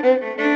Música